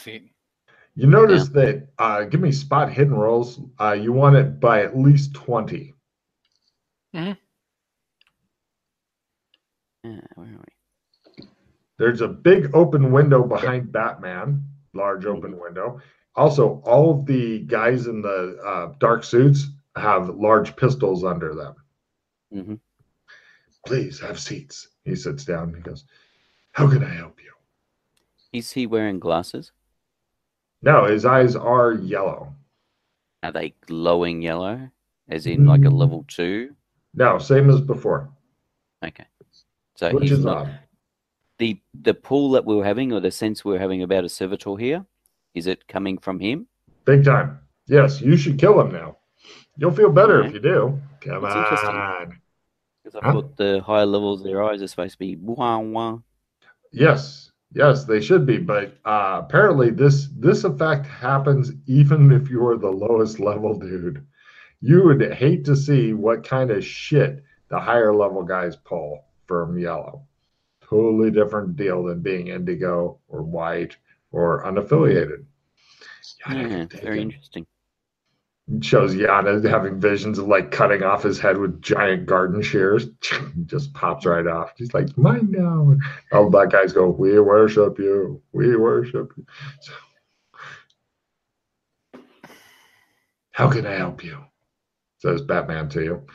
seat. You notice that uh, give me spot hidden rolls. Uh, you want it by at least 20. Yeah, where are we? There's a big open window behind Batman, large open window. Also, all of the guys in the uh, dark suits have large pistols under them. hmm Please have seats. He sits down. He goes, How can I help you? Is he wearing glasses? No, his eyes are yellow. Are they glowing yellow? As in like a Mm. level two? No, same as before, Okay. So which he's is not odd. the the pull that we were having or the sense we were having about a servitor here, is it coming from him? Big time. Yes, you should kill him now. You'll feel better if you do. Come That's interesting. on. Because I Huh? thought the higher levels, of their eyes are supposed to be wah wah. Yes, yes, they should be. But uh, apparently, this this effect happens even if you're the lowest level dude. You would hate to see what kind of shit the higher level guys pull from yellow. Totally different deal than being indigo or white or unaffiliated. Yeah, can very interesting. Shows Yana having visions of like cutting off his head with giant garden shears. Just pops right off. He's like, mine now. All the black guys go, We worship you. We worship you. So, How can I help you? Says Batman to you.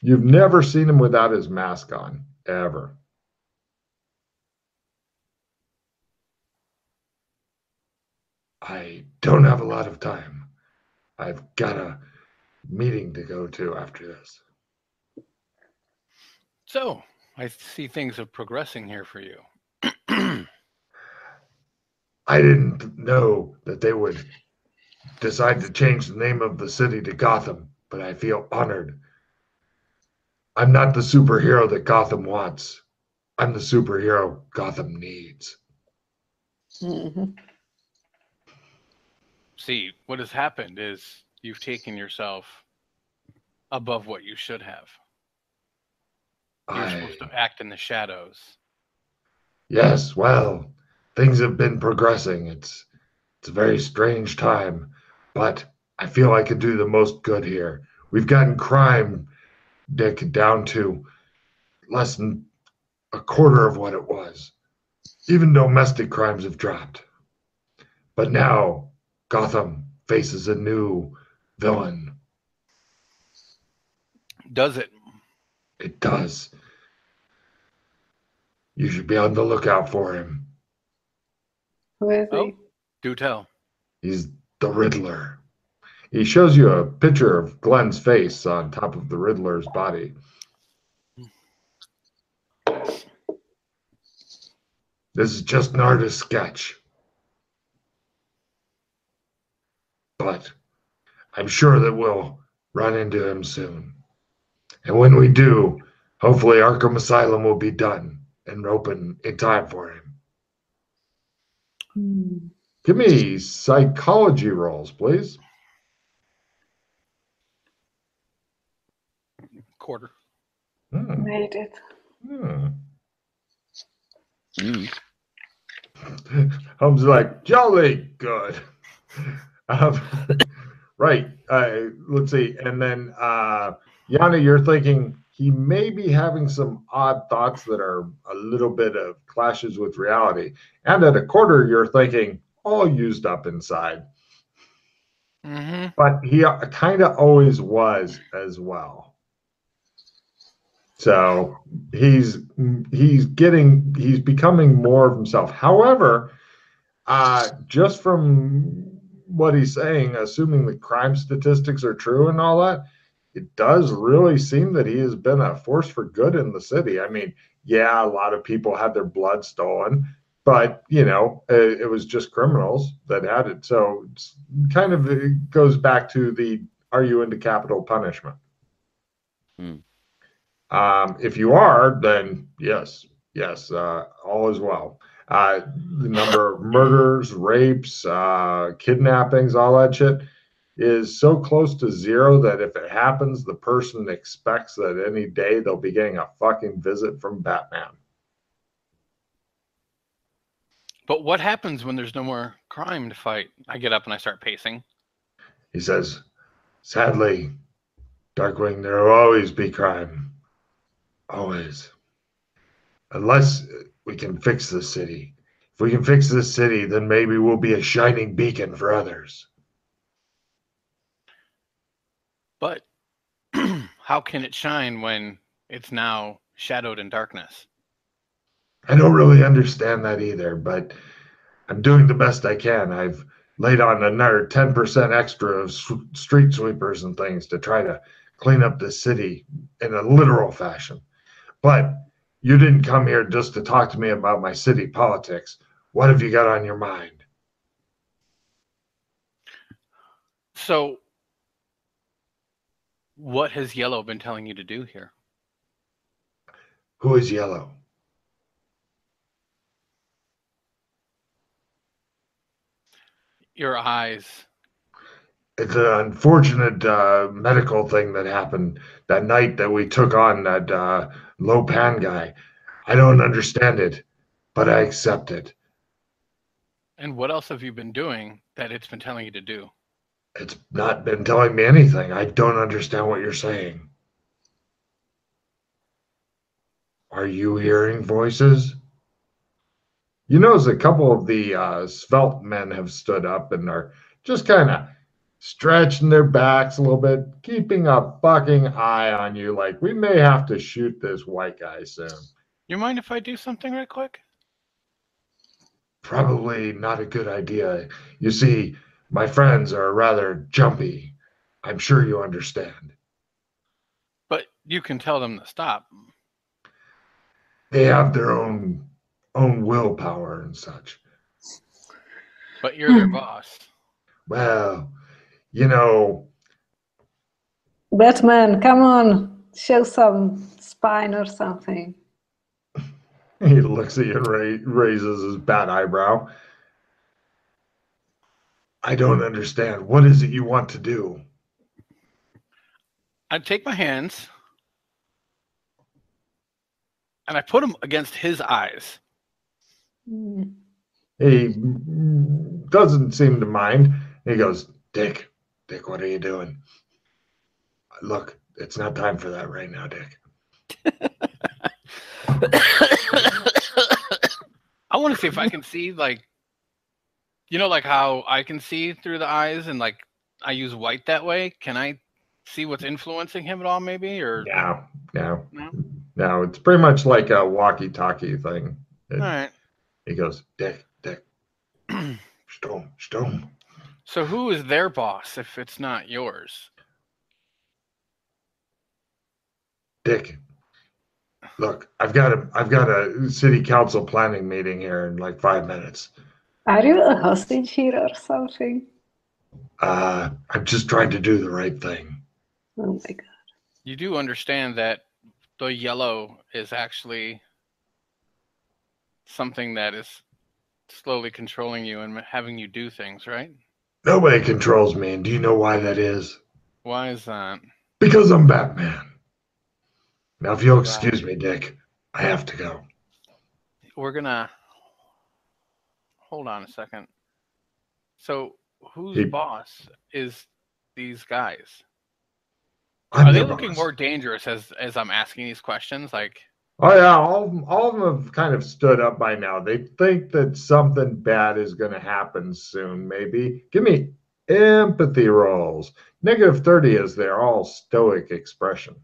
You've never seen him without his mask on, ever. I don't have a lot of time. I've got a meeting to go to after this. So I see things are progressing here for you. I didn't know that they would decide to change the name of the city to Gotham, but I feel honored. I'm not the superhero that Gotham wants. I'm the superhero Gotham needs. Mhm. See, what has happened is you've taken yourself above what you should have. You're I, supposed to act in the shadows. yes, well, things have been progressing. It's it's a very strange time, but I feel I could do the most good here. We've gotten crime, Dick, down to less than a quarter of what it was. Even domestic crimes have dropped. But now Gotham faces a new villain. Does it? It does. You should be on the lookout for him. Who is Oh, he? do tell. He's the Riddler. He shows you a picture of Glenn's face on top of the Riddler's body. This is just an artist's sketch. But I'm sure that we'll run into him soon. And when we do, hopefully Arkham Asylum will be done and open in time for him. Hmm. Give me psychology rolls, please. Quarter. Hmm. Made it. Hmm. Mm. Holmes is like, jolly good. Um, right. Uh, let's see. And then, uh, Yana, you're thinking he may be having some odd thoughts that are a little bit of clashes with reality. And at a quarter, you're thinking all used up inside. Mm-hmm. But he kind of always was as well. So he's he's getting he's becoming more of himself. However, uh, just from what he's saying, assuming the crime statistics are true and all that, it does really seem that he has been a force for good in the city. I mean, yeah, a lot of people had their blood stolen, but you know, it, it was just criminals that had it. So it's kind of it goes back to the are you into capital punishment? Hmm. Um, if you are, then yes, yes, uh, all is well. Uh, the number of murders, rapes, uh, kidnappings, all that shit is so close to zero that if it happens, the person expects that any day they'll be getting a fucking visit from Batman. But what happens when there's no more crime to fight? I get up and I start pacing. He says, Sadly, Darkwing, there will always be crime. Always. Unless we can fix the city. If we can fix the city, then maybe we'll be a shining beacon for others. But how can it shine when it's now shadowed in darkness? I don't really understand that either, but I'm doing the best I can. I've laid on another 10% extra of street sweepers and things to try to clean up the city in a literal fashion. But you didn't come here just to talk to me about my city politics. What have you got on your mind? So, what has Yellow been telling you to do here? Who is yellow? Your eyes. It's an unfortunate uh, medical thing that happened that night that we took on that uh, low pan guy. I don't understand it, but I accept it. And what else have you been doing that it's been telling you to do? It's not been telling me anything. I don't understand what you're saying. Are you hearing voices? You notice a couple of the uh, svelte men have stood up and are just kind of stretching their backs a little bit, keeping a fucking eye on you. Like, we may have to shoot this white guy soon. You mind if I do something right quick? Probably not a good idea. You see, my friends are rather jumpy. I'm sure you understand. But you can tell them to stop. they have their own own willpower and such. But you're their Hmm. boss. Well, you know, Batman, come on, show some spine or something. he looks at you and ra- raises his bat eyebrow. I don't understand. What is it you want to do? I take my hands and I put them against his eyes. He doesn't seem to mind. He goes, Dick, Dick, what are you doing? Look, it's not time for that right now, Dick. I want to see if I can see like you know like how I can see through the eyes and like I use white that way. Can I see what's influencing him at all maybe or No, no, No? no. It's pretty much like a walkie-talkie thing. all right. He goes, Dick, Dick, Sturm, Sturm. So who is their boss if it's not yours? Dick, look, I've got a, I've got a city council planning meeting here in like five minutes. Are you a hostage here or something? Uh, I'm just trying to do the right thing. Oh my god. You do understand that the yellow is actually something that is slowly controlling you and having you do things, right? Nobody controls me, and do you know why that is? Why is that? Because I'm Batman. Now, if you'll excuse me, Dick, I have to go. We're gonna hold on a second. So whose He- boss is these guys? I'm Are they their looking boss. more dangerous as as I'm asking these questions? Like, Oh yeah, all of them, all of them have kind of stood up by now. They think that something bad is going to happen soon. Maybe give me empathy rolls. Negative thirty is their all stoic expression.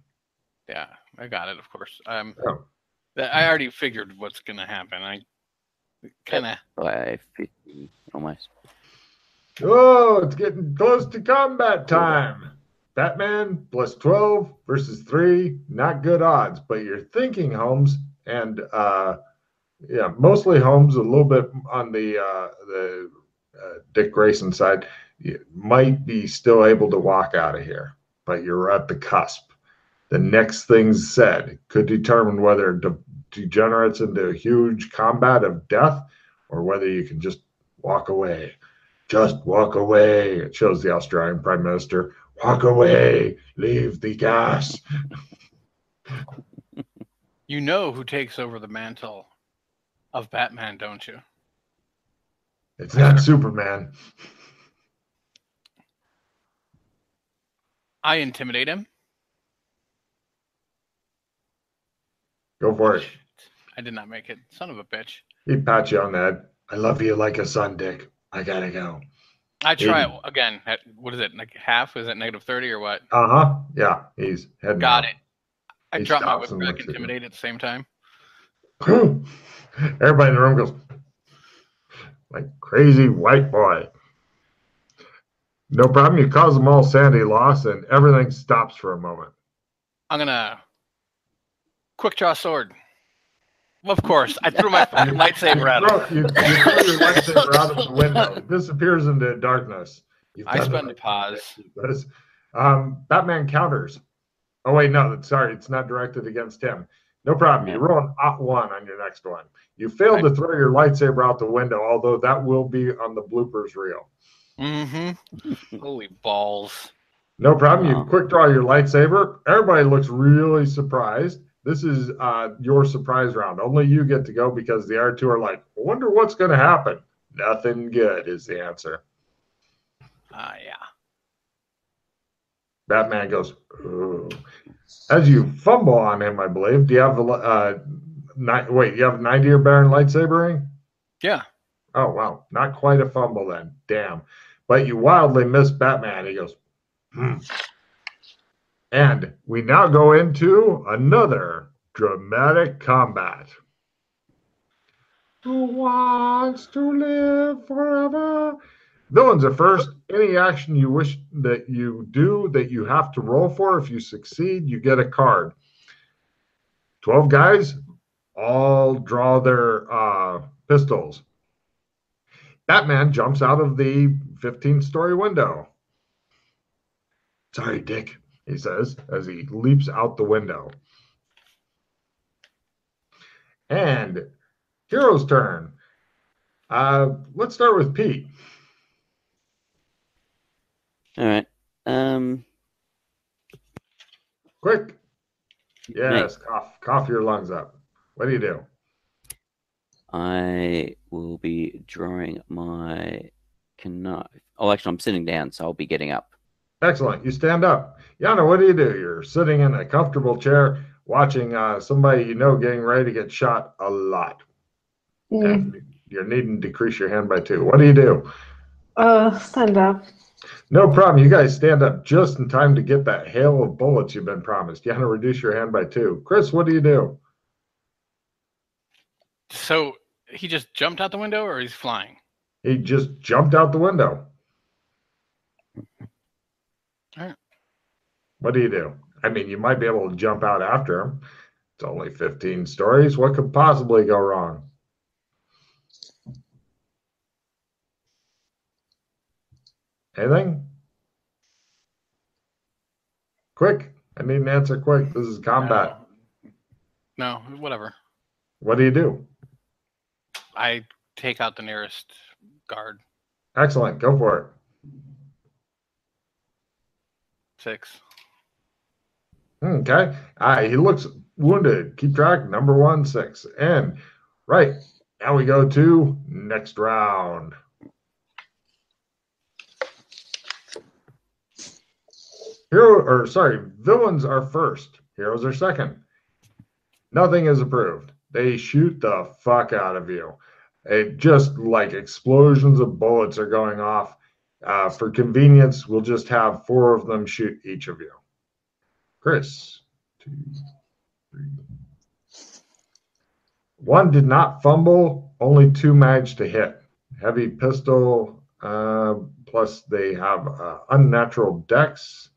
yeah, I got it. Of course. Um, Oh. I already figured what's gonna happen. I kind of By 50, almost. Oh, it's getting close to combat time. Batman plus 12 versus 3, not good odds, but you're thinking Holmes and uh yeah, mostly Holmes a little bit on the uh the uh, Dick Grayson side. You might be still able to walk out of here, but you're at the cusp. The next things said could determine whether it de- degenerates into a huge combat of death or whether you can just walk away just walk away. It shows the Australian Prime Minister, walk away, leave the gas. you know who takes over the mantle of Batman, don't you? It's not Superman. I intimidate him. Go for it. I did not make it. Son of a bitch. He pats you on head. I love you like a son, Dick. I gotta go. I try it again. At, what is it? Like half? Is it negative thirty or what? Uh huh. Yeah, he's heading. Got out. it. I He drop my whip and back, looks at you. intimidate at the same time. Everybody in the room goes like crazy white boy. No problem. You cause them all sanity loss, and everything stops for a moment. I'm gonna quick draw sword. Of course, I threw my fucking lightsaber at him. You, throw- you, you throw your lightsaber out of the window. It disappears into darkness. I done spend a pause. Does. Um, Batman counters. Oh wait, no, sorry, it's not directed against him. No problem. You roll an ot one on your next one. You failed to throw your lightsaber out the window, although that will be on the bloopers reel. Mm-hmm. Holy balls. No problem. You Wow. quick draw your lightsaber. Everybody looks really surprised. This is uh, your surprise round. Only you get to go because the other two are like, I wonder what's going to happen. Nothing good is the answer. Ah, yeah. Batman goes, Ooh. As you fumble on him, I believe. Do you have a uh, ni- wait? You have ninety or Baron lightsaber ring? Yeah. Oh wow, not quite a fumble then. Damn. But you wildly miss Batman. He goes, hmm. And we now go into another dramatic combat. Who wants to live forever? Villains are first. Any action you wish that you do that you have to roll for. If you succeed, you get a card. 12 guys all draw their uh, pistols. Batman jumps out of the 15 story window. Sorry, Dick, he says as he leaps out the window. And hero's turn. Uh, let's start with Pete. All right. Um, Quick. Yes, cough, cough your lungs up. What do you do? I will be drawing my knife. Oh, actually, I'm sitting down, so I'll be getting up. Excellent. You stand up. Yana, what do you do? You're sitting in a comfortable chair watching uh, somebody you know getting ready to get shot a lot. Mm. And you're needing to decrease your hand by two. What do you do? Uh, stand up. No problem. You guys stand up just in time to get that hail of bullets you've been promised. Yana, reduce your hand by two. Chris, what do you do? So he just jumped out the window or he's flying? He just jumped out the window. What do you do? I mean, you might be able to jump out after him. It's only 15 stories. What could possibly go wrong? Anything? Quick. I need an answer quick. This is combat. No. no, whatever. What do you do? I take out the nearest guard. Excellent. Go for it. Six. Okay. Uh, he looks wounded. Keep track. Number one, six. And right. Now we go to next round. Hero or sorry, villains are first. Heroes are second. Nothing is approved. They shoot the fuck out of you. It just like explosions of bullets are going off. Uh, for convenience, we'll just have four of them shoot each of you. Chris, two, three. One did not fumble, only two managed to hit. Heavy pistol, uh, plus they have uh, unnatural dex.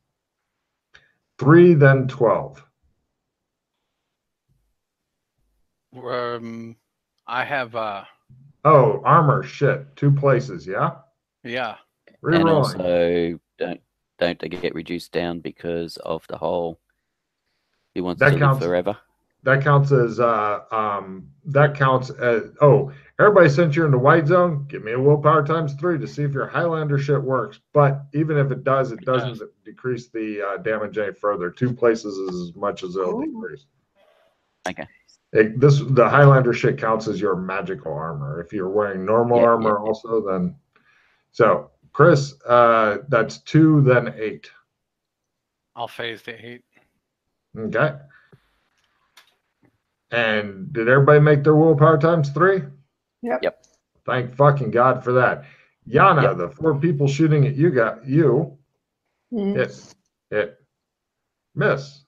Three, then 12. Um, I have. uh Oh, armor, shit. Two places, yeah? Yeah. and also, don't don't they get reduced down because of the whole. He wants That to counts. live forever. that counts as uh um that counts as oh everybody sent you into white zone give me a willpower times three to see if your highlander shit works but even if it does it It doesn't decrease the uh, damage any further two places is as much as it'll Ooh. decrease Okay. It, this the Highlander shit counts as your magical armor. If you're wearing normal Yeah, armor, yeah, yeah. also then. So Chris, uh, that's two, then eight. I'll phase the eight. Okay. And did everybody make their willpower times three? Yep. Yep. Thank fucking God for that. Yana, Yep. the four people shooting at you got you. Mm. Hit. Hit. Miss.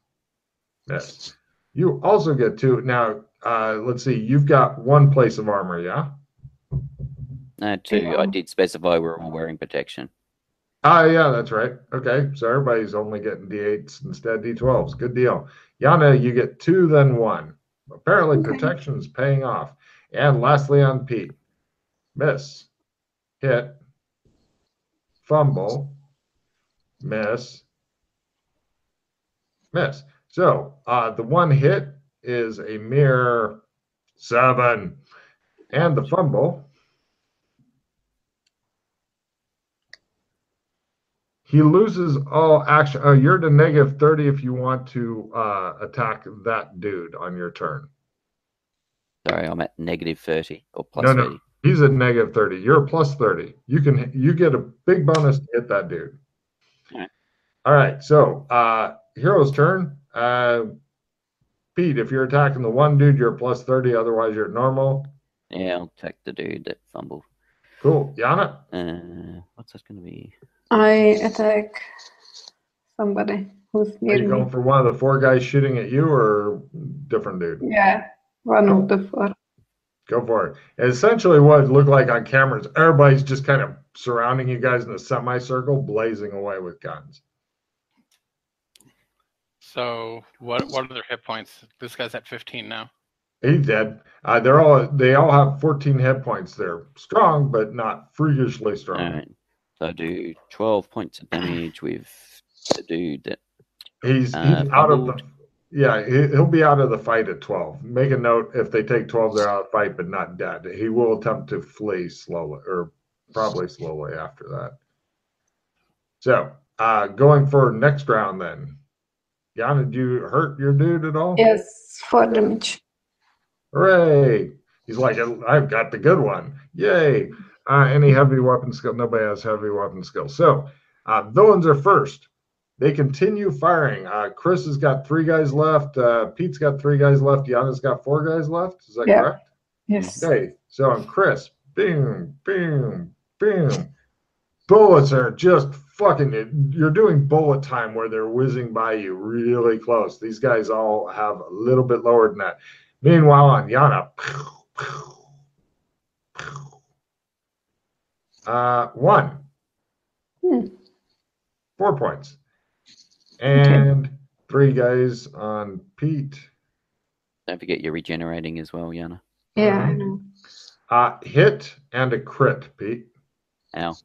Miss. You also get two. Now, uh, let's see. You've got one place of armor, yeah? Uh, two. I did specify we're all wearing protection. Ah, yeah, that's right. Okay, so everybody's only getting D8s instead of D12s. Good deal. Yana, you get two, then one. Apparently, Okay. protection is paying off. And lastly, on Pete, miss, hit, fumble, miss, miss. So uh, the one hit is a mere seven, and the fumble He loses all action. Oh, you're to negative 30 if you want to uh, attack that dude on your turn. Sorry, I'm at negative 30 or plus No, no. 30. He's at negative 30. You're a plus 30. You can you get a big bonus to hit that dude. Alright. All right. So uh hero's turn. Uh Pete, if you're attacking the one dude, you're plus 30, otherwise you're at normal. Yeah, I'll attack the dude that fumbled. Cool. Yana? Uh, what's that going to be? I attack somebody who's Are near you me. going for one of the four guys shooting at you or different dude? Yeah, one of the four. Go for it. Essentially, what it looked like on cameras, everybody's just kind of surrounding you guys in a semicircle, blazing away with guns. So what what are their hit points? This guy's at 15 now. He's dead. Uh, they're all they all have 14 hit points. They're strong, but not freakishly strong. All right. So I do 12 points of damage with the dude that. He's he's Uh, out of the yeah. He, he'll be out of the fight at 12. Make a note if they take 12, they're out of fight, but not dead. He will attempt to flee slowly, or probably slowly after that. So, uh, going for next round then. Jan, did you hurt your dude at all? Yes, four damage. Hooray! He's like, I've got the good one. Yay! Uh, any heavy weapon skill? Nobody has heavy weapon skill. So, uh, villains are first. They continue firing. Uh, Chris has got three guys left. Uh, Pete's got three guys left. Yana's got four guys left. Is that Yeah. correct? Yes. Okay. So on Chris, boom, boom, boom. Bullets are just fucking. You're doing bullet time where they're whizzing by you really close. These guys all have a little bit lower than that. Meanwhile, on Yana, uh, one, Hmm. four points, and three guys on Pete. Don't forget you're regenerating as well, Yana. Yeah, I know. Uh, hit and a crit, Pete. Ow.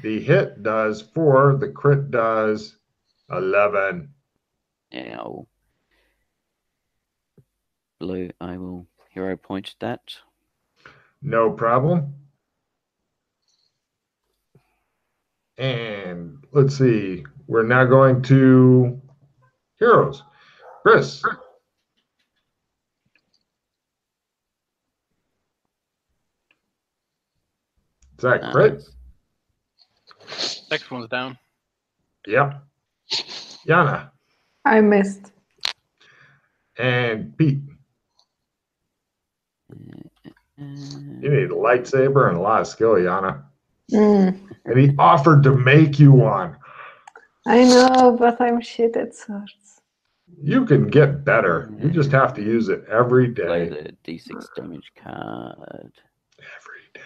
The hit does four, the crit does 11. Yeah, I will. Blue, I will hero point that. No problem. And let's see, we're now going to heroes. Chris. Zach, that crit? Nice. Next one's down. Yep. Yana I missed. and Pete. You need a lightsaber and a lot of skill, Yana. Mm. And he offered to make you one. I know, but I'm shit at swords. You can get better. You just have to use it every play day. the d6 damage card. Every day.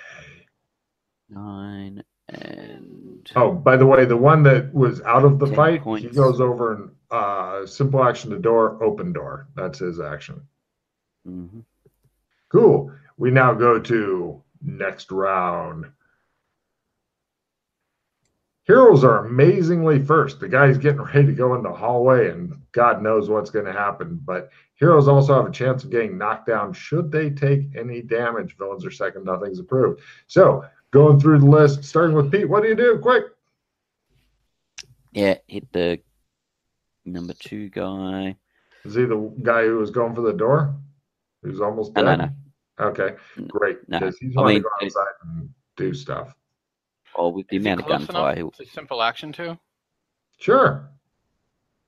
Nine and Oh, by the way, the one that was out of the Ten fight, he points. goes over and uh, simple action to door, open door. That's his action. Mhm. Cool. We now go to next round. Heroes are amazingly first. The guy's getting ready to go in the hallway, and God knows what's going to happen. But heroes also have a chance of getting knocked down should they take any damage. Villains are second, nothing's approved. So, going through the list, starting with Pete, what do you do? Quick. yeah, hit the number two guy. Is he the guy who was going for the door? who's almost No, dead? no, Okay, great. no. He's I mean, to go outside and do stuff. Or with the Is amount of close enough? gunfire, he'll- It's a simple action too. Sure.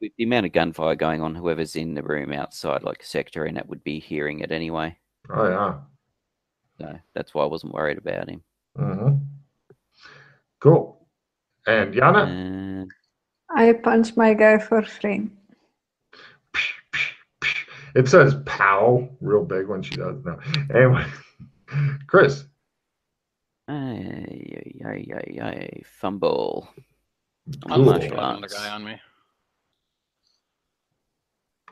with the amount of gunfire going on, whoever's in the room outside, like a secretary, and that would be hearing it anyway. Oh yeah. So that's why I wasn't worried about him. Mm-hmm. Cool. And Yana? Uh, I punch my guy for free. It says pow real big when she does. No. Anyway, Chris. Ay, ay, ay, ay, ay, fumble. I'm not sure another Lance. guy on me.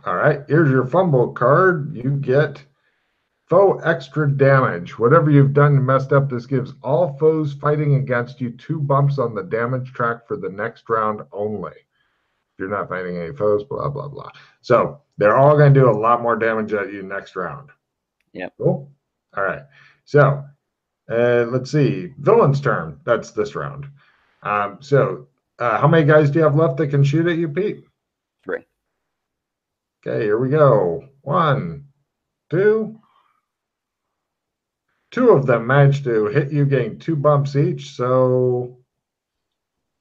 All right, here's your fumble card. You get foe extra damage. Whatever you've done messed up, this gives all foes fighting against you two bumps on the damage track for the next round only. If you're not fighting any foes, blah, blah, blah. So they're all going to do a lot more damage at you next round. Yeah. Cool. All right. So uh, let's see. Villain's turn. That's this round. Um, so uh, how many guys do you have left that can shoot at you, Pete? Three. Okay, here we go. One, two. Two of them managed to hit you, getting two bumps each. So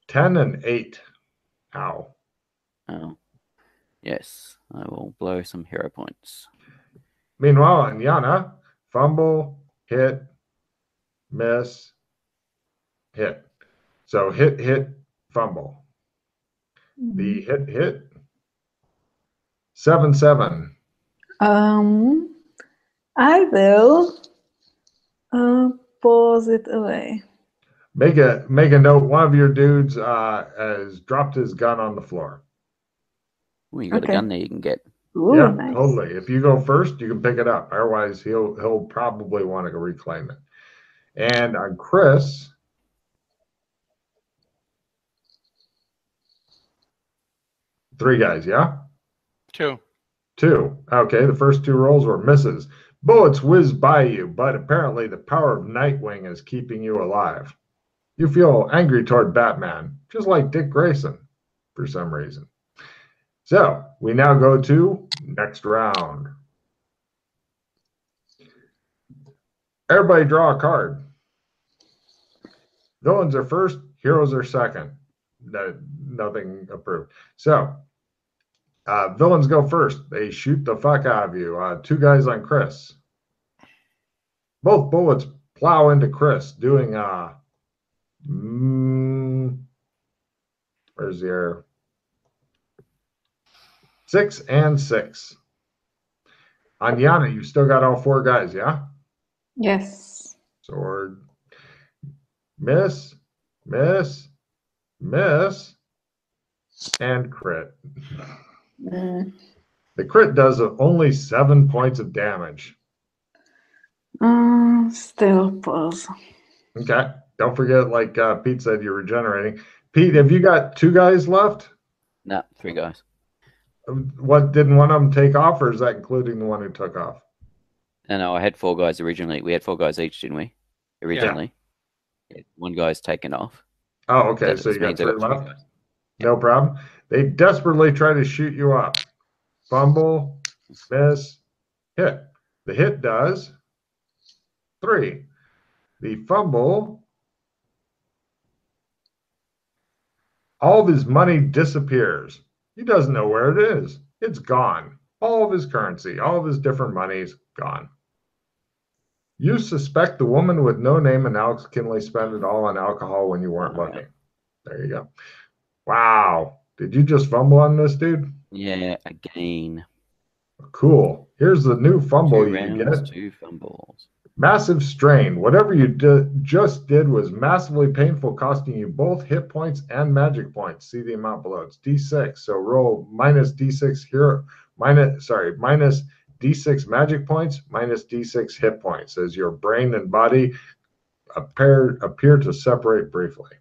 10 and 8. Ow. Oh, yes, I will blow some hero points. Meanwhile, on Yana, fumble, hit, miss, hit. So hit, hit, fumble. The hit, hit. 7 7. Um, I will uh, pause it away. Make a make a note. One of your dudes uh, has dropped his gun on the floor. Well, you got Okay. a gun there you can get. Ooh, yeah, nice. totally. If you go first, you can pick it up. Otherwise, he'll he'll probably want to reclaim it. And on Chris, three guys. Yeah, Two. two. Okay, the first two rolls were misses. Bullets whiz by you, but apparently the power of Nightwing is keeping you alive. You feel angry toward Batman, just like Dick Grayson, for some reason. So we now go to next round. Everybody draw a card. Villains are first, heroes are second. No, nothing approved. So uh, villains go first. They shoot the fuck out of you. Uh, two guys on Chris. Both bullets plow into Chris, doing uh, mm, where's the arrow? Six and six. On Yana, you still got all four guys, yeah? Yes. Sword. Miss, miss, miss, and crit. Mm. The crit does only seven points of damage. Uh, still pause. Okay. Don't forget, like uh, Pete said, you're regenerating. Pete, have you got two guys left? No, three guys. What didn't one of them take off, or is that including the one who took off? No, no, I had four guys originally. We had four guys each, didn't we? Originally. One guy's taken off. Oh, okay. That So you got three left. guys. No problem. They desperately try to shoot you up. Fumble, miss, hit. The hit does three. The fumble, all of his money disappears. He doesn't know where it is. It's gone. All of his currency, all of his different monies, gone. You suspect the woman with no name and Alex Kinley spent it all on alcohol when you weren't looking. There you go. Wow. Did you just fumble on this, dude? Yeah, again. Cool. Here's the new fumble two you rounds, get. two fumbles. Massive strain. Whatever you di- just did was massively painful, costing you both hit points and magic points. See the amount below. It's D6. So roll minus D6 here, minus sorry, minus D6 magic points, minus D6 hit points as your brain and body appear appear to separate briefly.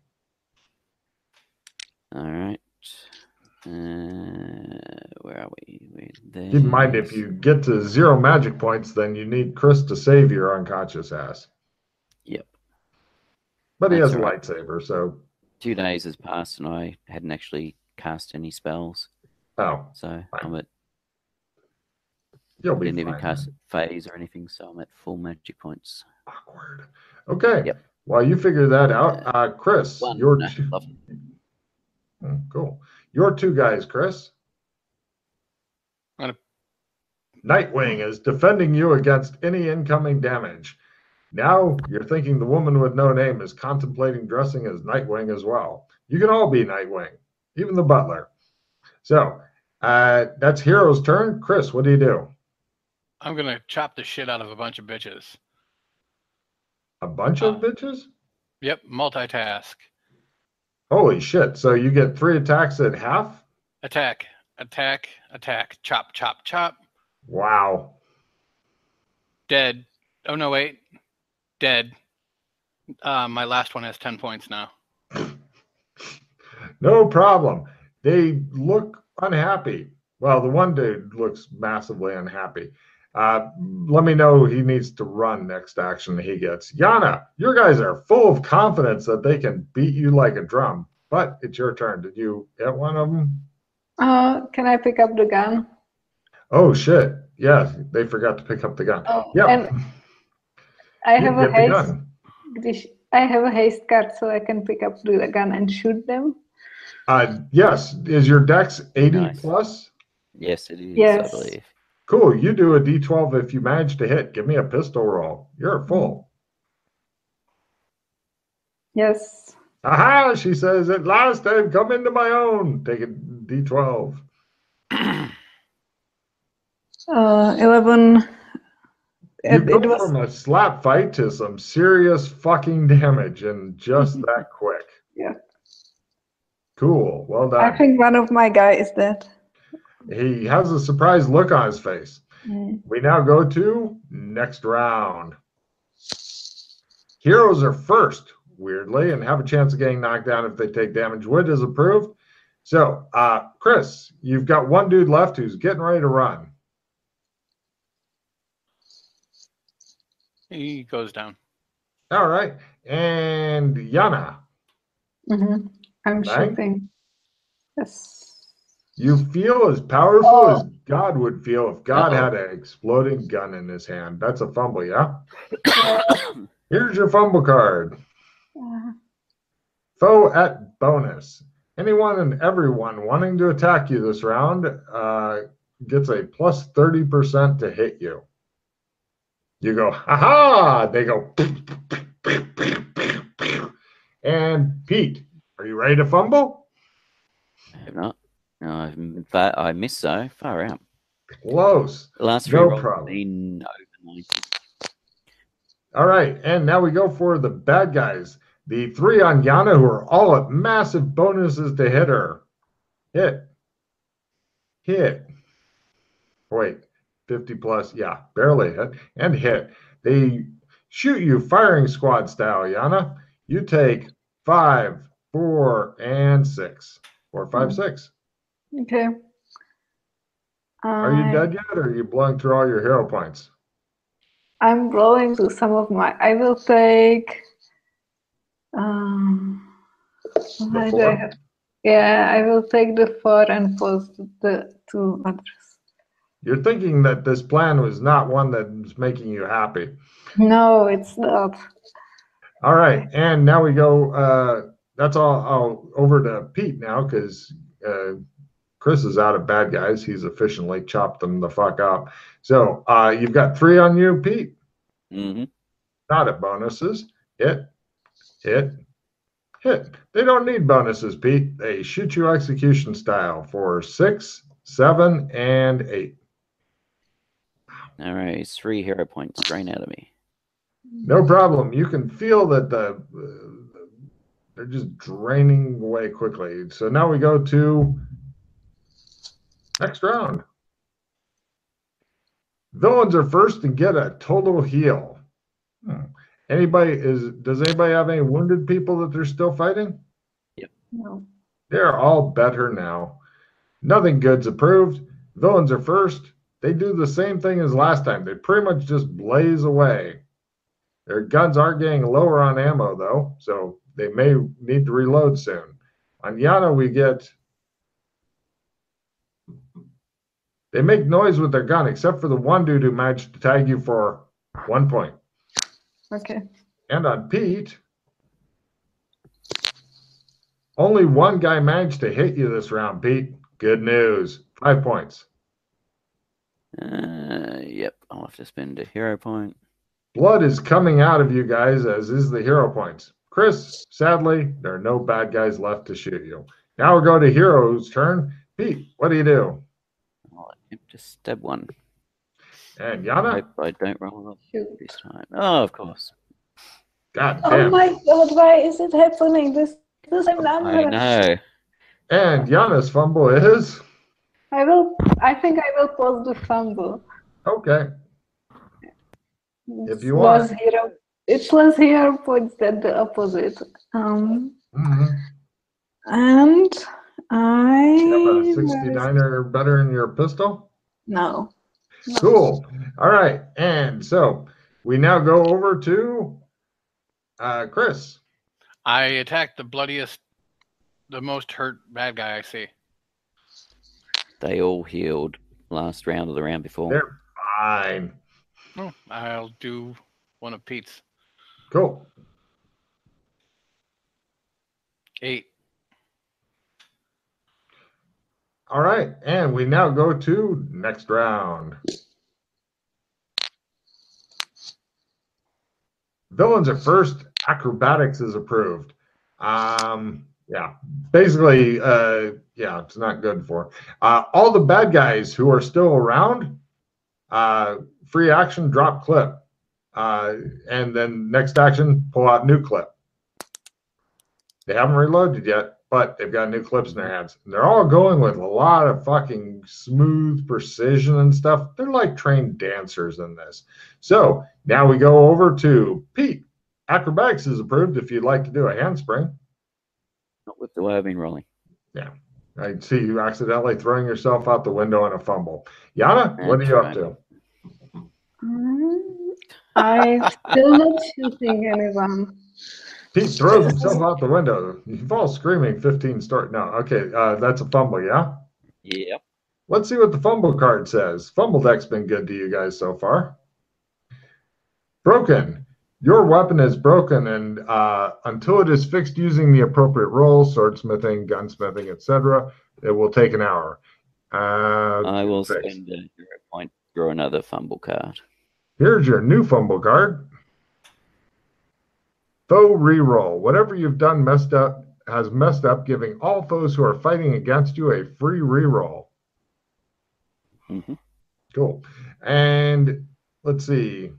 All right. Uh, where are we? Keep in mind, if you get to zero magic points, then you need Chris to save your unconscious ass. Yep. But he That's has a right. lightsaber, so Two days has passed and I hadn't actually cast any spells, oh, so Fine. I'm at You'll I be didn't even fine. cast phase or anything, so I'm at full magic points. Awkward. Okay. Yep. While you figure that out, uh, Chris, One, your no, two, lovely. Oh, cool. Your two guys, Chris. Gonna- Nightwing is defending you against any incoming damage. Now you're thinking the woman with no name is contemplating dressing as Nightwing as well. You can all be Nightwing, even the butler. So uh, that's Hero's turn. Chris, what do you do? I'm gonna chop the shit out of a bunch of bitches. A bunch of Uh, bitches? Yep, multitask. Holy shit. So you get three attacks at half? Attack, attack, attack. Chop, chop, chop. Wow. Dead. Oh no, wait. Dead. Uh, my last one has ten points now. No problem. They look unhappy. Well, the one dude looks massively unhappy. Uh, let me know he needs to run next action he gets. Yana, your guys are full of confidence that they can beat you like a drum, but it's your turn. Did you hit one of them? Uh, can I pick up the gun? Oh, shit. Yeah, they forgot to pick up the gun. Oh, Yep. and I have a haste. I have a haste card, so I can pick up the gun and shoot them. Uh, yes. Is your dex 80 Nice. plus? Yes, it is, Yes. Cool. You do a d12 if you manage to hit. Give me a pistol roll. You're full. Yes. Aha, she says, at last I've come into my own. Take a d12. Uh, eleven. You It, go it was from a slap fight to some serious fucking damage in just that quick. Yeah. Cool. Well done. I think one of my guy is dead. He has a surprised look on his face. Mm. We now go to next round. Heroes are first, weirdly, and have a chance of getting knocked down if they take damage. Wood is approved. So, uh, Chris, you've got one dude left who's getting ready to run. He goes down. All right. And Yana, Mm-hmm. I'm Bang. shooting. Yes. You feel as powerful Oh. as God would feel if God Uh-oh. had an exploding gun in his hand. That's a fumble, yeah? Here's your fumble card. Uh, Foe at bonus. Anyone and everyone wanting to attack you this round uh, gets a plus 30% to hit you. You go, ha ha! They go, and Pete, are you ready to fumble? I have not. No, I've- in fact, I missed so far out. Close. Last No problem. have been over 90. All right, and now we go for the bad guys. The three on Yana who are all at massive bonuses to hit her. Hit. Hit. Wait, 50 plus. Yeah, barely hit. And hit. They shoot you firing squad style, Yana. You take five, four, and six. Four, five, hmm. six. Okay. Are you dead yet, or are you blowing through all your hero points? I'm blowing through some of my. I will take. Um, I have? Yeah, I will take the four and post the two others. You're thinking that this plan was not one that's making you happy. No, it's not. All right, and now we go. Uh, that's all. I'll over to Pete now because uh, Chris is out of bad guys. He's efficiently chopped them the fuck up. So uh, you've got three on you, Pete. hmm Not at bonuses. Hit, hit, hit. They don't need bonuses, Pete. They shoot you execution style for six, seven, and eight. All right, three hero points drained out of me. No problem. You can feel that the uh, they're just draining away quickly. So now we go to next round. Villains are first and get a total heal. Hmm. Anybody is? Does anybody have any wounded people that they're still fighting? No. They're all better now. Nothing good's approved. Villains are first. They do the same thing as last time. They pretty much just blaze away. Their guns are getting lower on ammo though, so they may need to reload soon. On Yana, we get They make noise with their gun, except for the one dude who managed to tag you for one point. Okay. And on Pete, only one guy managed to hit you this round, Pete. Good news. Five points. Uh, yep, I'll have to spend a hero point. Blood is coming out of you guys, as is the hero points. Chris, sadly, there are no bad guys left to shoot you. Now we go to Hero's turn. Pete, what do you do? I'll stab one. And I hope I don't roll up Shoot. this time. Oh, of course. God damn. Oh my god, why is it happening? This this I'm not I know. And Yana's fumble is I will I think I will pause the fumble. okay. If you was want. hero it was hero points that the opposite. Um Mhm. and I You have a 69 or better in your pistol? no. No. Cool. All right. And so we now go over to uh, Chris. I attacked the bloodiest, the most hurt bad guy I see. They all healed last round of the round before. They're fine. Oh, I'll do one of Pete's. Cool. Eight. All right. And we now go to next round. Villains at first, acrobatics is approved. Um, yeah, basically, uh, yeah, it's not good for uh, all the bad guys who are still around. Uh, free action, drop clip, uh, and then next action, pull out new clip. They haven't reloaded yet, but they've got new clips in their hands. And they're all going with a lot of fucking smooth precision and stuff. They're like trained dancers in this. So now we go over to Pete. Acrobatics is approved if you'd like to do a handspring. Not with the way I've been rolling. Yeah. I see you accidentally throwing yourself out the window on a fumble. Yana, what are That's you up to? Mm, I still not shooting anyone. Pete throws himself out the window. He falls screaming 15 start. No, okay, uh, that's a fumble, yeah? Yep. Let's see what the fumble card says. Fumble deck's been good to you guys so far. Broken. Your weapon is broken, and uh, until it is fixed using the appropriate roll, swordsmithing, gunsmithing, etc., it will take an hour. Uh, I will fixed. spend a point, draw another fumble card. Here's your new fumble card. Foe reroll. Whatever you've done messed up has messed up, giving all foes who are fighting against you a free reroll. Mhm. Cool. And let's see.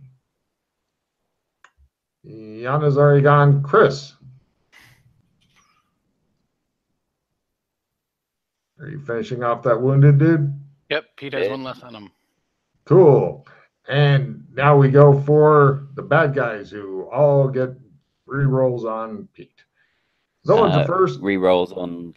Yana's already gone. Chris. Are you finishing off that wounded dude? Yep, Pete has Yeah. one less on him. Cool. And now we go for the bad guys who all get re-rolls on Pete. Villains Uh, are first. Rerolls on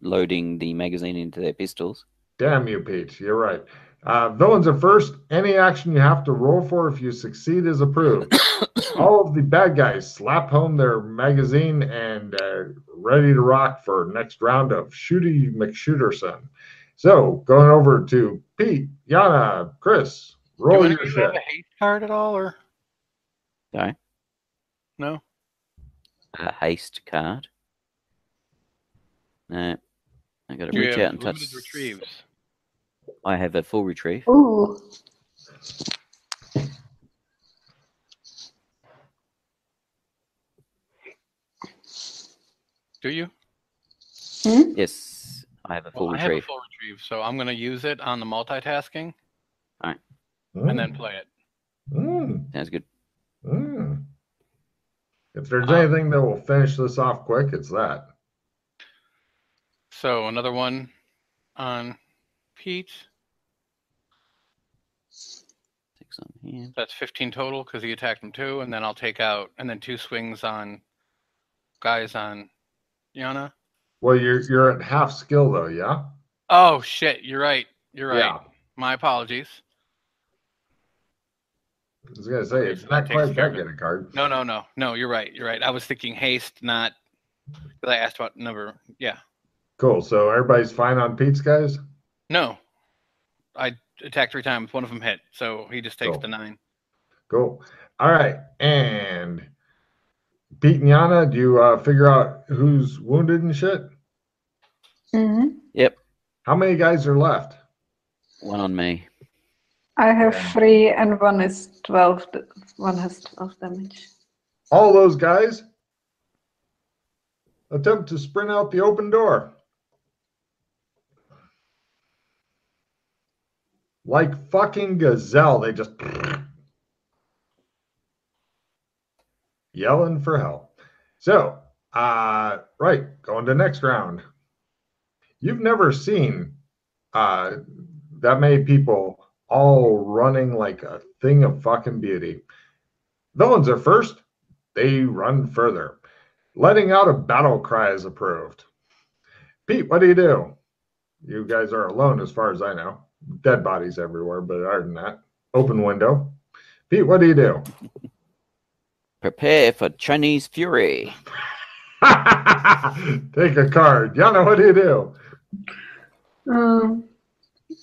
loading the magazine into their pistols. Damn you, Pete. You're right. Uh, villains are first. Any action you have to roll for if you succeed is approved. all of the bad guys slap home their magazine and uh, ready to rock for next round of Shooty McShooterson. So going over to Pete, Yana, Chris, Do roll any your of you have a haste card at all, or Sorry. no? A haste card. No. I got to reach out and touch. limited retrieves? I have a full retrieve. Ooh. Do you? Hmm? Yes, I have a full Well, I have a retrieve. full retrieve, so I'm going to use it on the multitasking and Mm, then play it. mm, Sounds good. mm. If there's Um, anything that will finish this off quick, it's that. So another one on Pete. Six on hand. That's 15 total because he attacked him too, and then I'll take out and then two swings on guys on Yana. Well, you're you're at half skill though, yeah. Oh shit! You're right. You're right. Yeah. My apologies. I was gonna say it's not that quite care that of a card. No, no, no, no. You're right. You're right. I was thinking haste, not because I asked about number. Yeah. Cool. So everybody's fine on Pete's guys. No. I attacked three times. One of them hit, so he just takes Cool. the nine. Cool. All right. And Pete and Yana, do you uh, figure out who's wounded and shit? Mm-hmm. Yep. How many guys are left? One on me. I have three, and one is twelve. One has twelve damage. All those guys attempt to sprint out the open door. Like fucking gazelle, they just yelling for help. So, uh, right, going to next round. You've never seen uh, that many people all running like a thing of fucking beauty. Villains are first, they run further. Letting out a battle cry is approved. Pete, what do you do? You guys are alone as far as I know. Dead bodies everywhere, but other than that, open window. Pete, what do you do? Prepare for Chinese fury. Take a card. Yana, what do you do? Um,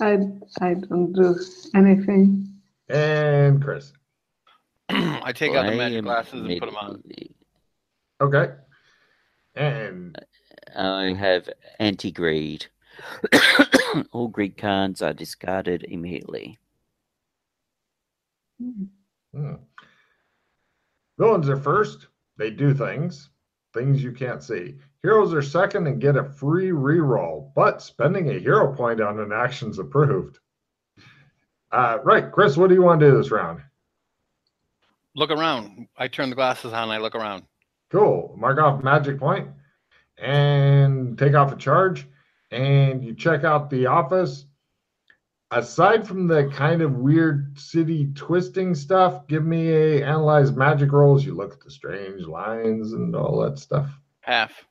I I don't do anything. And Chris. I take out the magic glasses and put them on. Okay. And I have anti greed. All greed cards are discarded immediately. hmm. villains are first. They do things, things you can't see. Heroes are second and get a free reroll, but spending a hero point on an action's approved. Uh, right, Chris, what do you want to do this round? Look around. I turn the glasses on. I look around. Cool. Mark off magic point and take off a charge. And you check out the office. Aside from the kind of weird city twisting stuff, give me a analyze magic rolls. You look at the strange lines and all that stuff. Half.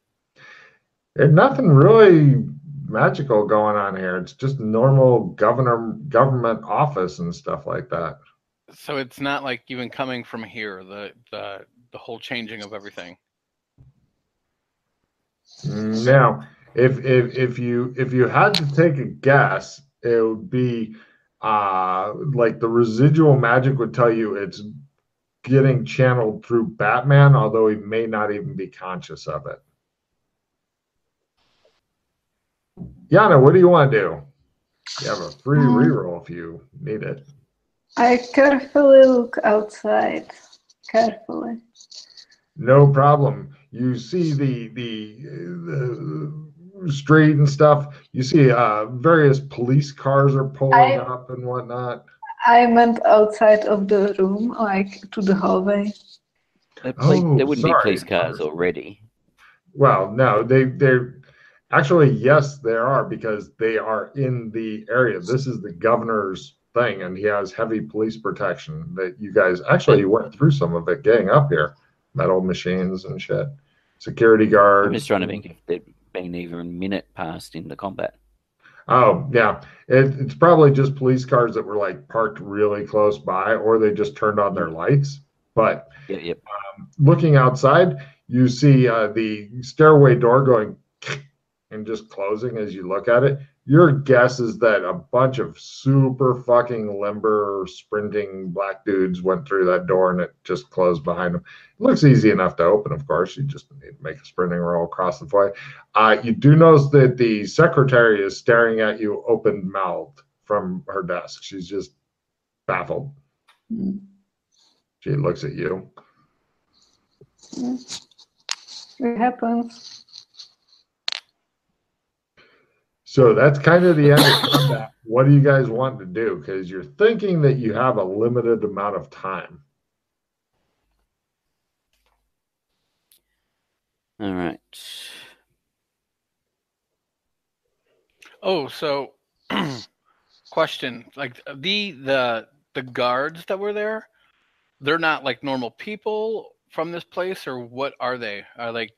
There's nothing really magical going on here. It's just normal governor government office and stuff like that. So it's not like even coming from here. The the the whole changing of everything. Now, if if if you if you had to take a guess, it would be uh like the residual magic would tell you it's getting channeled through Batman, although he may not even be conscious of it. Yana, what do you want to do? You have a free Um, reroll if you need it. I carefully look outside. Carefully. No problem. You see the the, the street and stuff. You see uh, various police cars are pulling I- up and whatnot. I went outside of the room, like to the hallway. There, poli- Oh, there wouldn't sorry. be police cars already. Well, no, they they're actually yes, there are because they are in the area. This is the governor's thing, and he has heavy police protection. That you guys actually you went through some of it getting up here, metal machines and shit, security guards. I'm just trying to think if there'd been even a minute passed into combat. Oh yeah, it, it's probably just police cars that were like parked really close by, or they just turned on their lights. But yep. looking outside, you see uh, the stairway door going and just closing as you look at it. Your guess is that a bunch of super fucking limber, sprinting black dudes went through that door and it just closed behind them. It looks easy enough to open, of course. You just need to make a sprinting roll across the foyer. Uh, you do notice that the secretary is staring at you open mouthed from her desk. She's just baffled. Mm. She looks at you. It happens. So that's kind of the end of combat. What do you guys want to do? Because you're thinking that you have a limited amount of time. All right. Oh, so question, like the the the guards that were there, they're not like normal people from this place, or what are they? Are like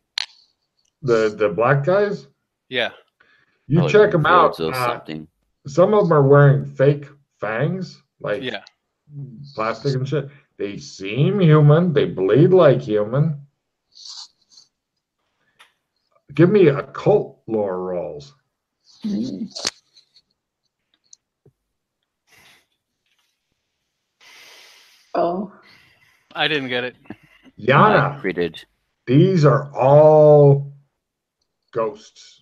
The the black guys, yeah, you check them out. Uh, some of them are wearing fake fangs, like yeah. plastic and shit. They seem human. They bleed like human. Give me a cult lore rolls. Oh. I didn't get it. Yana. These are all ghosts.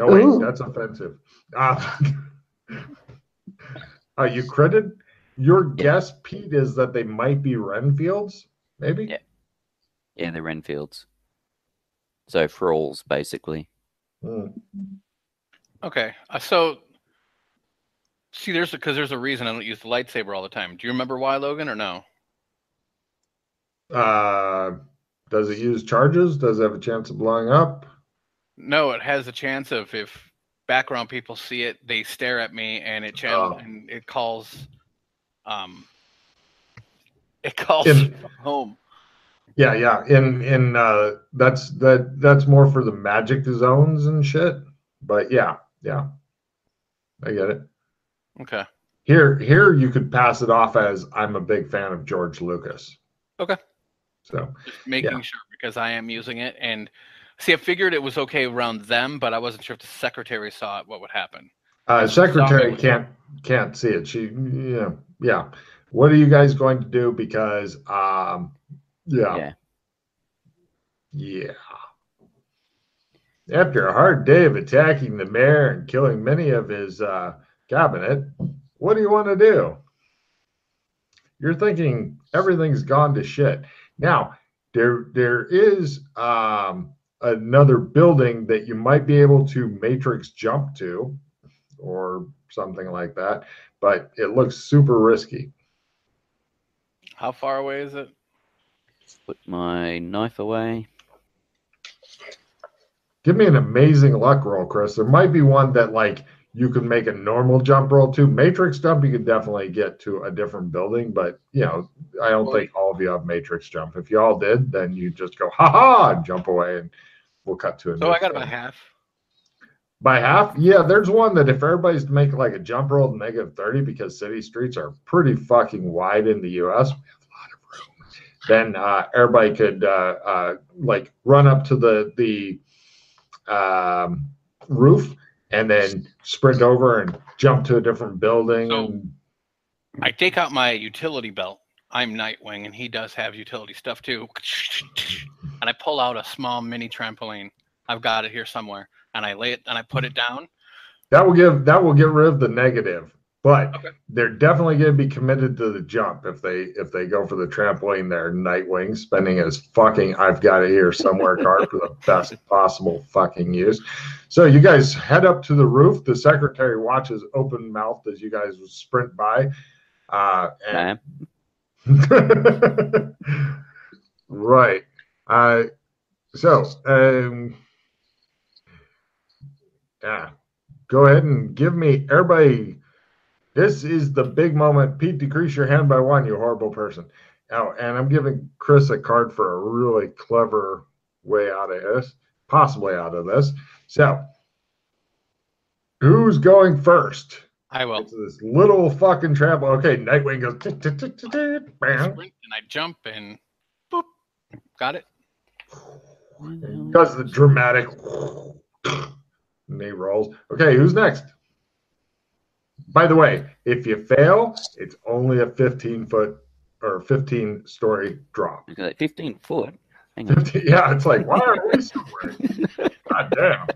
No, wait, Ooh. that's offensive. Uh, uh, you critted? Your guess, Pete, is that they might be Renfields, maybe? Yeah. Yeah, they're Renfields. So thralls, basically. Hmm. Okay, uh, so see, there's because there's a reason I don't use the lightsaber all the time. Do you remember why, Logan, or no? Uh, does it use charges? Does it have a chance of blowing up? No, it has a chance of if background people see it, they stare at me, and it channel Oh. and it calls, um, it calls In- home. Yeah, yeah. In in uh that's that that's more for the magic zones and shit. But yeah, yeah. I get it. Okay. Here here you could pass it off as I'm a big fan of George Lucas. Okay. So Just making Yeah. sure because I am using it, and see, I figured it was okay around them, but I wasn't sure if the secretary saw it, what would happen. uh secretary can't can't see it. She yeah, yeah. What are you guys going to do? Because um yeah. Yeah. Yeah. After a hard day of attacking the mayor and killing many of his uh, cabinet, what do you want to do? You're thinking everything's gone to shit. Now, there there is um, another building that you might be able to matrix jump to, or something like that, but it looks super risky. How far away is it? Put my knife away. Give me an amazing luck roll, Chris. There might be one that like you can make a normal jump roll to. Matrix jump, you could definitely get to a different building, but you know, I don't think all of you have matrix jump. If you all did, then you just go ha ha and jump away, and we'll cut to a. So I got about half. by half. Yeah, there's one that if everybody's to make like a jump roll negative thirty because city streets are pretty fucking wide in the U.S. We have a lot of room. Then uh, everybody could uh, uh, like run up to the the um, roof and then sprint over and jump to a different building. So- I take out my utility belt. I'm Nightwing, and he does have utility stuff too. And I pull out a small mini trampoline. I've got it here somewhere, and I lay it and I put it down. that will give that will get rid of the negative. But Okay. they're definitely going to be committed to the jump if they if they go for the trampoline there. Nightwing spending his fucking I've got it here somewhere card for the best possible fucking use. So you guys head up to the roof. The secretary watches open mouthed as you guys sprint by. Uh, and right. Uh, so, um, yeah, go ahead and give me everybody. This is the big moment. Pete, decrease your hand by one, you horrible person. Oh, and I'm giving Chris a card for a really clever way out of this, possibly out of this. So, who's going first? I will It's this little fucking trample. Okay, Nightwing goes. tick, tick, tick, and I jump and boop, got it. Does the dramatic knee rolls. Okay, who's next? By the way, if you fail, it's only a 15 foot or 15 story drop. Look at that, 15 foot. Hang on. 15 yeah, it's like, why are we somewhere? God damn.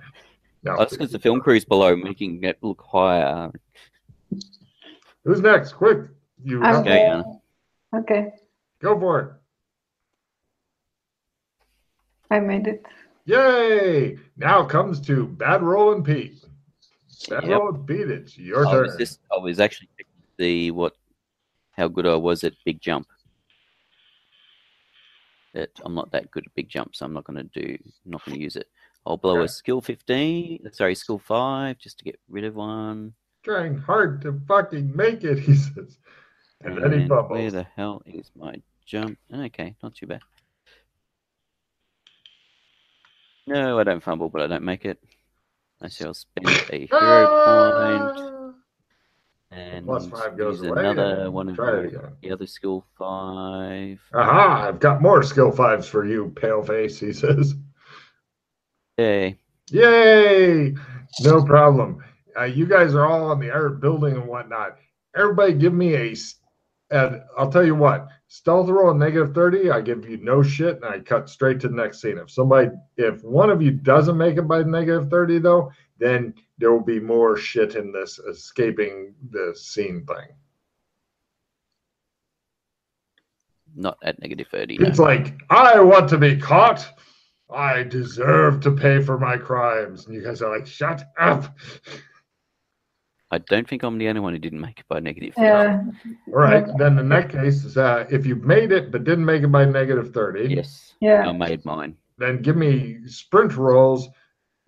No, That's because the film crew's below, making it look higher. who's next? Quick. You Okay, Okay, go for it. I made it. Yay! Now comes to Bad Roll and Pete. Bad Yep. Roll and Pete, it's your I turn. was just, I was actually checking to see what, how good I was at big jump. But I'm not that good at big jump, so I'm not going to do, I'm not going to use it. I'll blow Okay. a skill 15, sorry, skill 5, just to get rid of one. Trying hard to fucking make it, he says. And then he And where the hell is my jump? Okay, not too bad. No, I don't fumble, but I don't make it. I shall spend a hero point and Plus five goes use away. another one of try it the, other skill five. Aha! I've got more skill fives for you, pale face. He says. Yay! Yay! No problem. Uh, you guys are all on the art building and whatnot. Everybody, give me a. and I'll tell you what, stealth roll a negative 30, I give you no shit and I cut straight to the next scene. If somebody, if one of you doesn't make it by negative 30, though, then there will be more shit in this escaping the scene thing. Not at negative 30. no. It's like, I want to be caught. I deserve to pay for my crimes. And you guys are like, shut up. I don't think I'm the only one who didn't make it by negative 30. Yeah. All right. Then in that case, uh, if you made it but didn't make it by negative 30, Yes, Yeah. I made mine. then give me sprint rolls,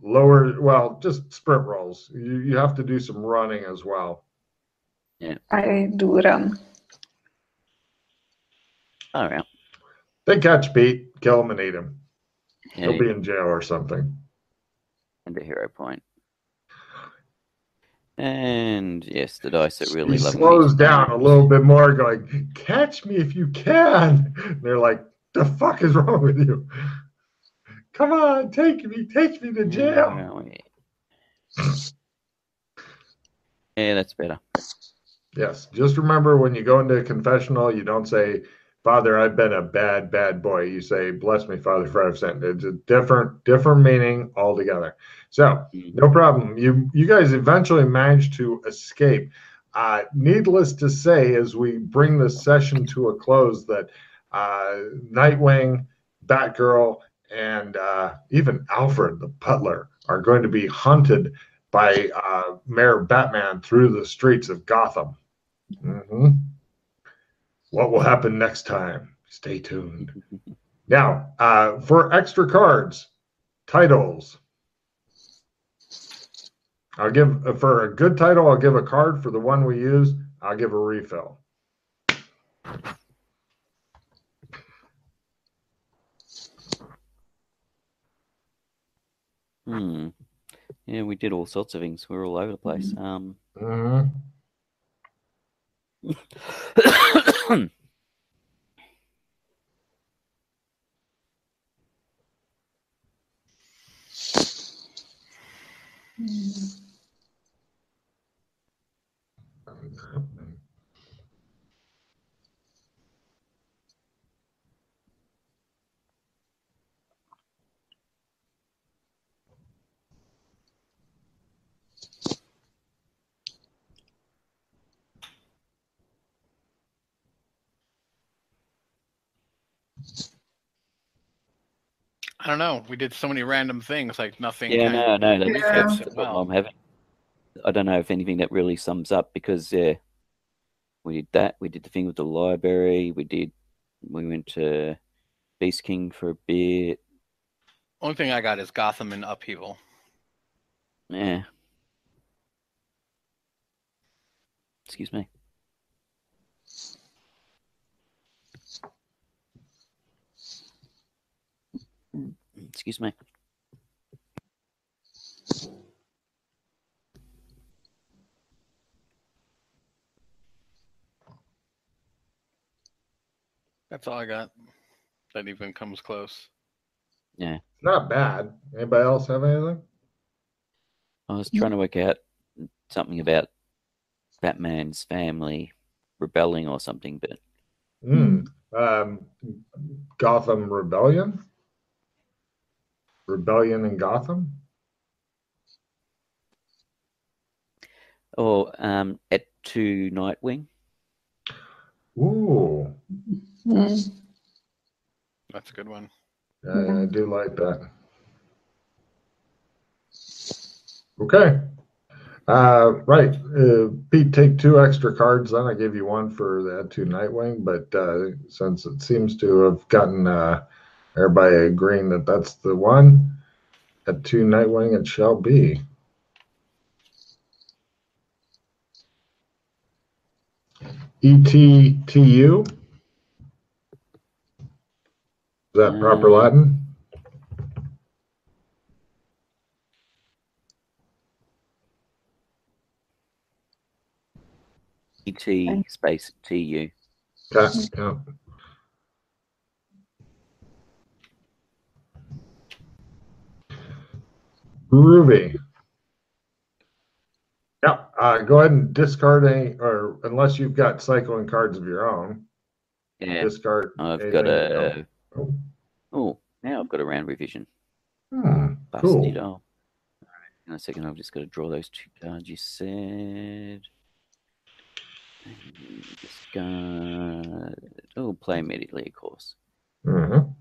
lower, well, just sprint rolls. You, you have to do some running as well. Yeah. I do run. All right. They catch Pete, kill him, and eat him. Yeah, He'll be in jail or something. and a hero point. And yes, the dice that He really me slows down a little bit more, going, "Catch me if you can." And they're like, "The fuck is wrong with you? Come on, take me, take me to jail." Yeah. yeah, that's better. Yes, just remember when you go into a confessional, you don't say, "Father, I've been a bad, bad boy." You say, "Bless me, Father, for I've sinned." It's a different, different meaning altogether. So, no problem. You, you guys eventually managed to escape. Uh, needless to say, as we bring this session to a close, that uh, Nightwing, Batgirl, and uh, even Alfred the Butler are going to be hunted by uh, Mayor Batman through the streets of Gotham. hmm What will happen next time? Stay tuned. Now, uh, for extra cards, titles. I'll give for a good title. I'll give a card for the one we use. I'll give a refill. Hmm. Yeah, we did all sorts of things. We were all over the place. Um. Mhm. I don't know. We did so many random things, like nothing. yeah, no, no, that's, Yeah. that's the Fits problem well. I'm having. I don't know if anything that really sums up because yeah, we did that. We did the thing with the library. We did. We went to Beast King for a bit. Only thing I got is Gotham and upheaval. Yeah. Excuse me. Excuse me. That's all I got. That even comes close. Yeah. It's not bad. Anybody else have anything? I was trying to work out something about Batman's family rebelling or something, but Hmm. Um, Gotham Rebellion. Rebellion in Gotham. or um, Et Tu Nightwing. Ooh, Mm. That's a good one. I, I do like that. Okay. Uh, right. Uh, Pete, take two extra cards. Then I gave you one for the two Nightwing. But uh, since it seems to have gotten uh, everybody agreeing that that's the one, Et Tu Nightwing it shall be. E ETTU. Is that proper Mm. Latin? ET space TU. Okay, yeah. Groovy. Yeah, uh, go ahead and discard any or unless you've got cycling cards of your own. Yeah, Discard. I've anything got a. don't- Oh, now I've got a round revision. Hmm, Busted. cool. Oh. In a second, I've just got to draw those two cards you said. And Discard. Oh, play immediately, of course. Mhm.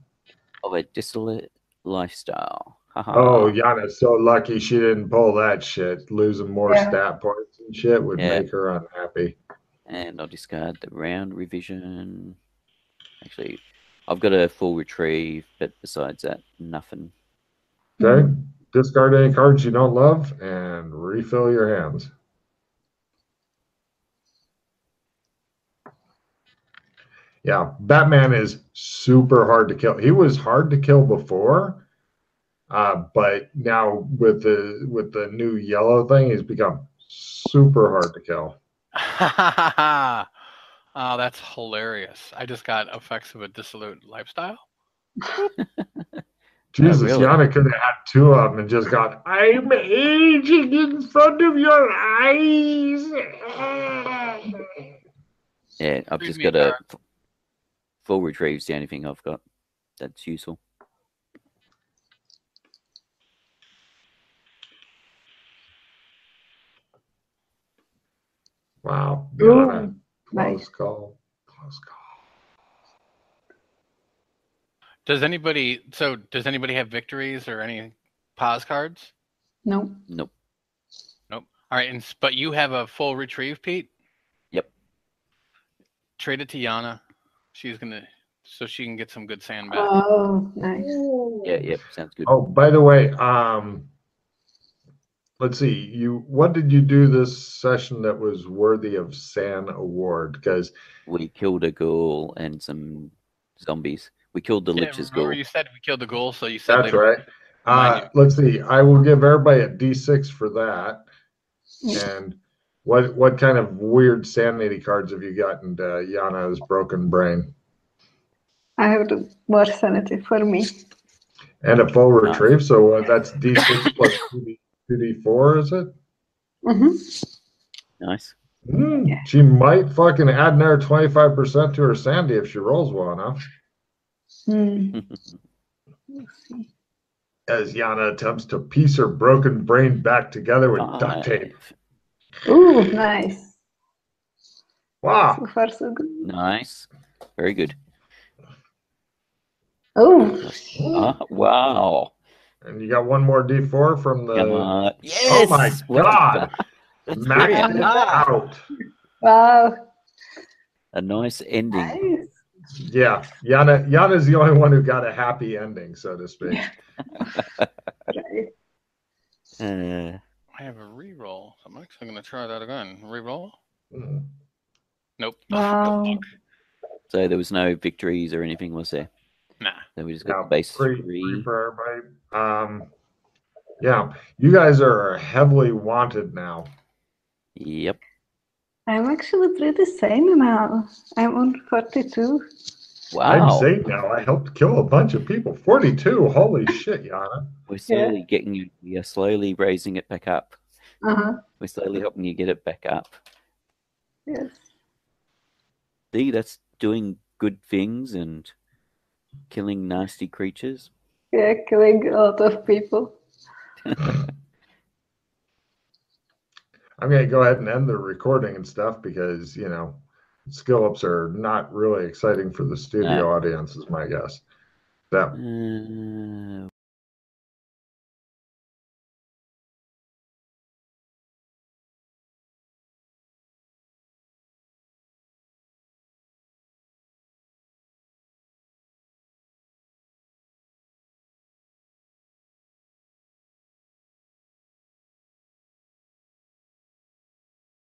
Of a dissolute lifestyle. Haha. Oh, Yana's so lucky she didn't pull that shit. Losing more Yeah. stat points and shit would Yeah. make her unhappy. And I'll discard the round revision. Actually, I've got a full retrieve, but besides that, nothing. Okay. Discard any cards you don't love and refill your hands. Yeah, Batman is super hard to kill. He was hard to kill before, uh, but now with the with the new yellow thing, he's become super hard to kill. oh, that's hilarious. I just got effects of a dissolute lifestyle. Jesus, really? Yana could have had two of them and just gone, I'm aging in front of your eyes. Yeah, I've Read just got a a card. f- full retrieve's the only thing I've got that's useful. Wow. Ooh, nice. close call. Close call. Does anybody so does anybody have victories or any pause cards? No. Nope. All right, and but you have a full retrieve, Pete. Yep. Trade it to Yana. She's gonna so she can get some good sand back. Oh, nice. Yeah, yep, sounds good. Oh, by the way, um, let's see. You what did you do this session that was worthy of San Award? Because We killed a ghoul and some zombies. We killed the Yeah, Lich's ghoul. you said we killed the ghoul, so you said that's they- right. Uh, let's see. I will give everybody a D6 for that. And what what kind of weird sanity cards have you gotten, uh, Yana's broken brain? I have the more sanity for me. And a full retrieve, so uh, that's D6 plus 2D, 2D4, is it? Mm-hmm. Nice. Hmm, Yeah. She might fucking add another 25% to her Sandy if she rolls well enough. Hmm. As Yana attempts to piece her broken brain back together with duct tape. Five. Ooh, nice. Wow. So far, so good. Nice. Very good. Oh, Ah, wow. And you got one more D4 from the Yes. Oh my Well God. done. Max out. wow. A nice ending. Nice. Yeah, Yana Yana's the only one who got a happy ending, so to speak. Right. Uh, I have a reroll. So I'm actually gonna try that again. Reroll? Hmm. Nope. Wow. So there was no victories or anything, was there? Nah. So we just got Yeah, base free, three. free for everybody. Um, yeah, you guys are heavily wanted now. Yep. I'm actually pretty sane now. I'm on 42. Wow. I'm Wow. saying now, I helped kill a bunch of people. 42. Holy shit, Yana. We're slowly getting you. We are slowly raising it back up. Uh huh. We're slowly helping you get it back up. Yes. See, that's doing good things and killing nasty creatures. Yeah, killing a lot of people. I'm going to go ahead and end the recording and stuff because, you know, skill ups are not really exciting for the studio No. audience, is my guess. That Uh,